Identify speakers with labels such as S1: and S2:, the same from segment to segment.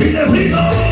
S1: Minecito.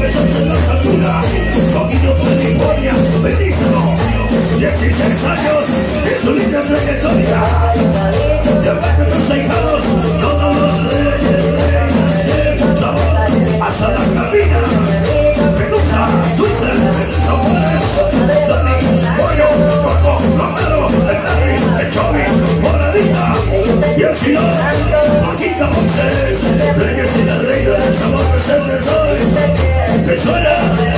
S1: besos en la alturas, poquitos de California, bendísimo. 16 años, y su linda trayectoria. De parte de los hijados, todos los reyes, reyes, reyes, hasta la cabina. Pelusa, Suiza, son tres, Dani, Pollo, Coco, Romero, Hernani, El Chomi, Moradita, y el Sino, Paquita Moisés, Reyes y la Reina del Sabor Presentes, personas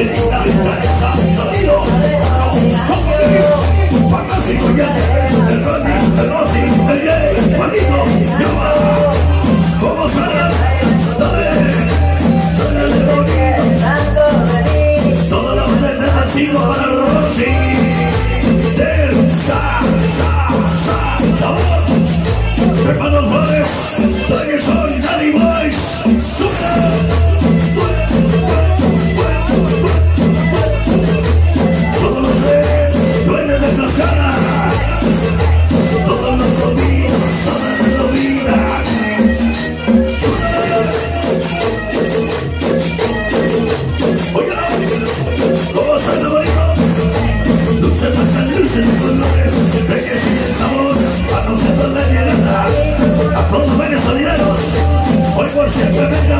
S1: It ain't nothing. con buenos dineros, hoy por siempre venga.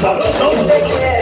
S1: Sabrosão.